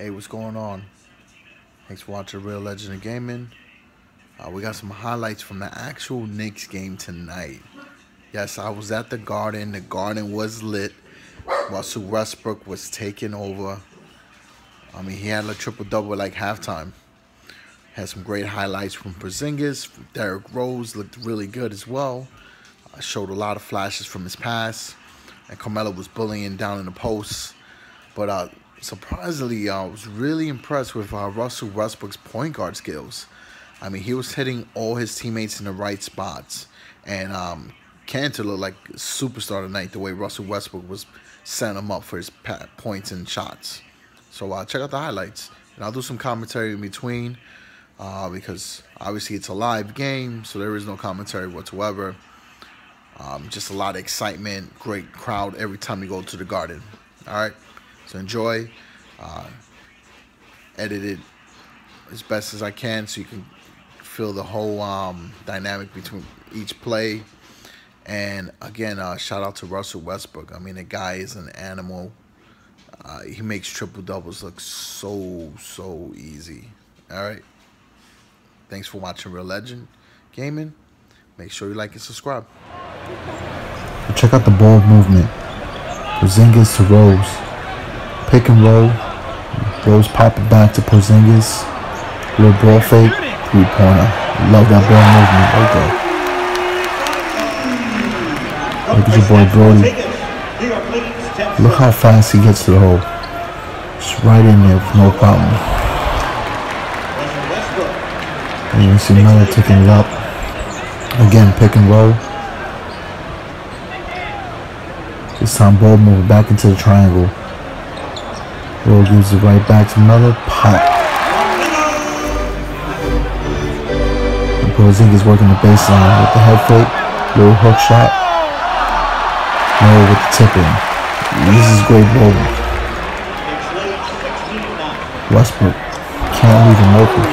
Hey, what's going on? Thanks for watching Real Legend of Gaming. Uh, we got some highlights from the actual Knicks game tonight. Yes, I was at the Garden. The Garden was lit. Russell Westbrook was taking over. I mean, he had a triple-double like halftime. Had some great highlights from Porzingis. Derrick Rose looked really good as well. Uh, showed a lot of flashes from his pass. And Carmelo was bullying down in the post. But uh, surprisingly, I was really impressed with uh, Russell Westbrook's point guard skills. I mean, he was hitting all his teammates in the right spots. And um, Kanter looked like a superstar tonight, the way Russell Westbrook was setting him up for his points and shots. So uh, check out the highlights. And I'll do some commentary in between uh, because obviously it's a live game, so there is no commentary whatsoever. Um, just a lot of excitement, great crowd every time you go to the garden. All right. So enjoy. Uh, edit it as best as I can so you can feel the whole um, dynamic between each play. And again, uh, shout out to Russell Westbrook. I mean, the guy is an animal. Uh, he makes triple doubles look so, so easy. All right. Thanks for watching Real Legend Gaming. Make sure you like and subscribe. Check out the ball movement. Porzingis to Rose pick and roll. Rose pop it back to Porzingis. Little ball fake. Three pointer. Love that ball movement there. Look at your boy Brodie. Look how fast he gets to the hole. Just right in there with no problem. And you see Melo taking it up. Again, pick and roll. This time ball moving back into the triangle. Will gives it right back to another pop. And Porzingis working the baseline with the head fake, little hook shot. Noah with the tip in. This is great bowling. Westbrook can't leave him open.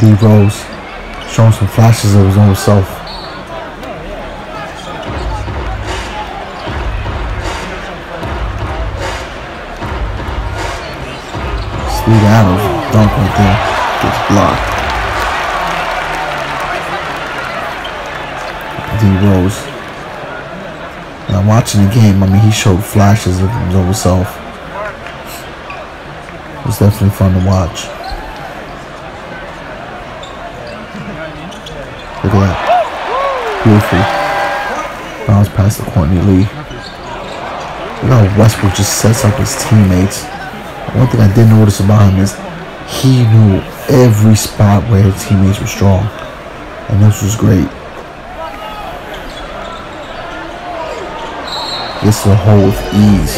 D Rose showing some flashes of his own self. Sweet Adams dunk right there. Gets blocked. D Rose. Now watching the game, I mean he showed flashes of his own self. It was definitely fun to watch. Look at that. Beautiful. Bounce past the Courtney Lee. Look how Westbrook just sets up his teammates. One thing I did notice about him is he knew every spot where his teammates were strong. And this was great. Gets to the hole with ease.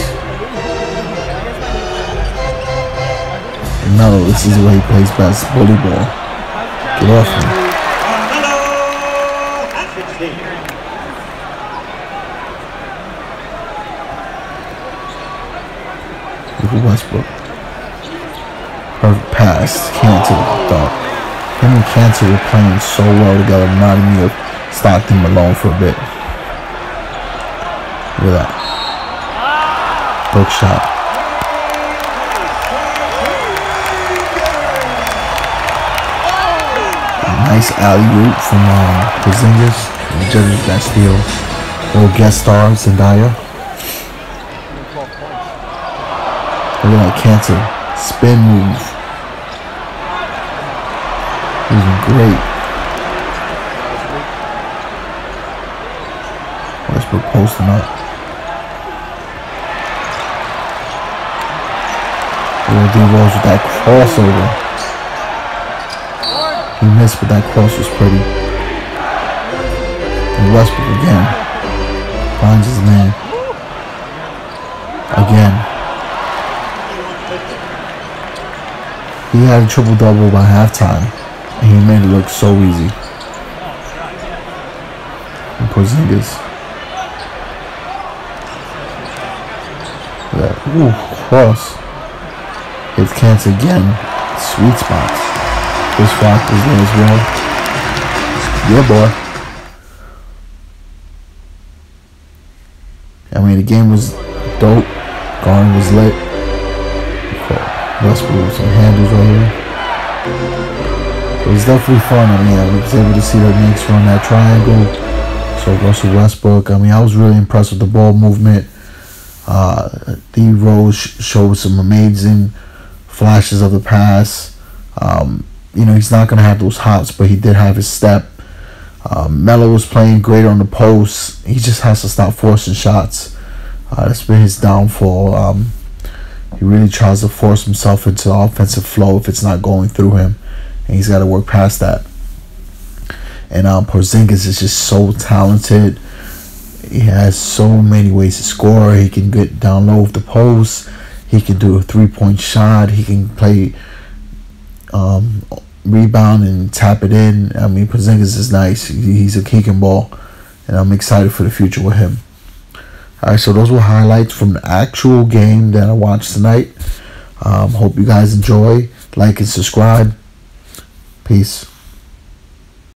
No, this is where he plays best. Bully ball. Get off him. Look at past, Kanter thought. Him and Kanter were playing so well together, reminding me of Stockton Malone for a bit. Look at that. Book shot. Nice alley-oop from um, Porzingis. The judges that steal. Little guest star, Zendaya. Look at that Kanter. Spin move. He's great. Westbrook posting up. Little D Rose with that crossover. He missed, but that cross was pretty. And Westbrook again finds his man. Again. He had a triple double by halftime. And he made it look so easy. And Porzingis. That ooh, cross. Hits Kanter again. Sweet spot. This Rock is there as well. Yeah, boy. I mean, the game was dope. Garden was lit. With some handles right here. It was definitely fun. I mean, I was able to see the Knicks run that triangle. So Russell Westbrook. I mean, I was really impressed with the ball movement. Uh, D Rose showed some amazing flashes of the pass. Um, you know, he's not going to have those hops, but he did have his step. Um, Melo was playing great on the post. He just has to stop forcing shots. Uh, that's been his downfall. Um, he really tries to force himself into the offensive flow if it's not going through him, and he's got to work past that. And um, Porzingis is just so talented. He has so many ways to score. He can get down low with the post. He can do a three point shot. He can play um, rebound and tap it in. I mean, Porzingis is nice. He's a kicking ball, and I'm excited for the future with him. All right, so those were highlights from the actual game that I watched tonight. Um, hope you guys enjoy. Like and subscribe. Peace.